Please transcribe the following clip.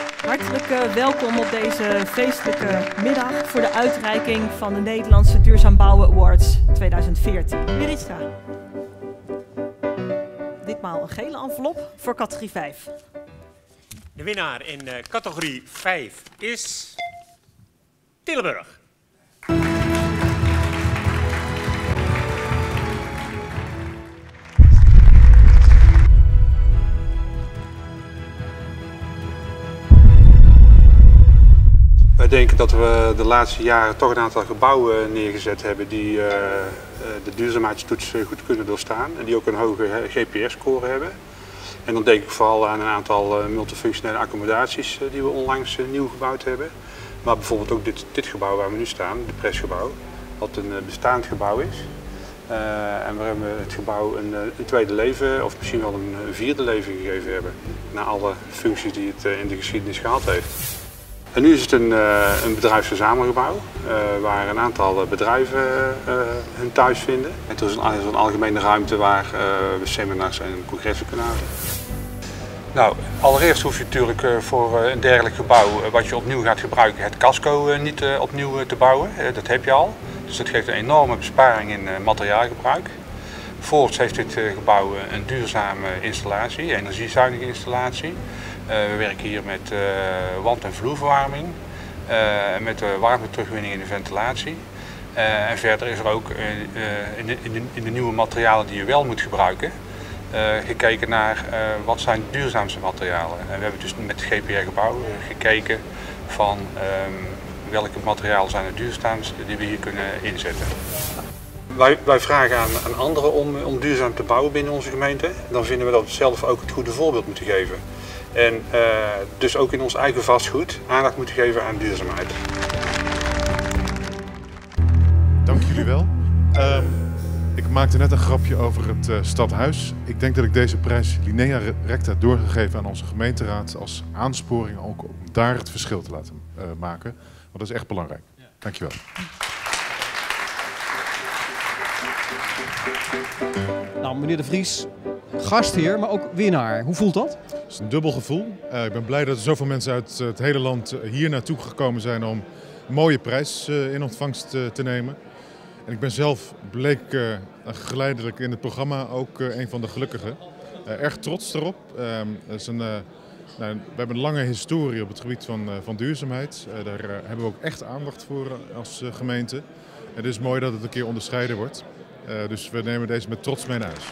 Hartelijk eh, welkom op deze feestelijke middag voor de uitreiking van de Nederlandse Duurzaam Bouwen Awards 2014. Meritza. Ditmaal een gele envelop voor categorie 5. De winnaar in uh, categorie 5 is Tilburg. Wij denken dat we de laatste jaren toch een aantal gebouwen neergezet hebben die uh, de duurzaamheidstoets goed kunnen doorstaan en die ook een hoge GPS-score hebben. En dan denk ik vooral aan een aantal multifunctionele accommodaties die we onlangs nieuw gebouwd hebben. Maar bijvoorbeeld ook dit, dit gebouw waar we nu staan, het presgebouw, wat een bestaand gebouw is. En waarin we het gebouw een, een, tweede leven of misschien wel een vierde leven gegeven hebben. Na alle functies die het in de geschiedenis gehad heeft. En nu is het een, uh, een bedrijfsverzamelgebouw uh, waar een aantal bedrijven uh, hun thuis vinden. Het is een, een algemene ruimte waar we seminars en congressen kunnen houden. Nou, allereerst hoef je natuurlijk voor een dergelijk gebouw wat je opnieuw gaat gebruiken het casco niet opnieuw te bouwen. dat heb je al. Dus dat geeft een enorme besparing in materiaalgebruik. Voorts heeft dit gebouw een duurzame installatie, energiezuinige installatie. Uh, we werken hier met uh, wand- en vloerverwarming, uh, met de warmteterugwinning in de ventilatie. en verder is er ook in de, in, in, de, nieuwe materialen die je wel moet gebruiken, gekeken naar wat zijn de duurzaamste materialen. En we hebben dus met GPR gebouw gekeken van um, welke materialen zijn het duurzaamste die we hier kunnen inzetten. Wij, wij, vragen aan, aan anderen om, om duurzaam te bouwen binnen onze gemeente. Dan vinden we dat we zelf ook het goede voorbeeld moeten geven. En uh, dus ook in ons eigen vastgoed aandacht moeten geven aan duurzaamheid. Dank jullie wel. Um, ik maakte net een grapje over het uh, stadhuis. Ik denk dat ik deze prijs Linea Recta heb doorgegeven aan onze gemeenteraad als aansporing ook om daar het verschil te laten uh, maken. Want dat is echt belangrijk. Ja. Dankjewel. Nou, meneer De Vries, gastheer, maar ook winnaar. Hoe voelt dat? Het is een dubbel gevoel. Uh, ik ben blij dat er zoveel mensen uit het hele land hier naartoe gekomen zijn om een mooie prijs in ontvangst te nemen. En ik ben zelf, bleek geleidelijk in het programma, ook een van de gelukkigen. erg trots erop. is een, nou, we hebben een lange historie op het gebied van, van duurzaamheid. daar hebben we ook echt aandacht voor als gemeente. Het is mooi dat het een keer onderscheiden wordt. Dus we nemen deze met trots mee naar huis.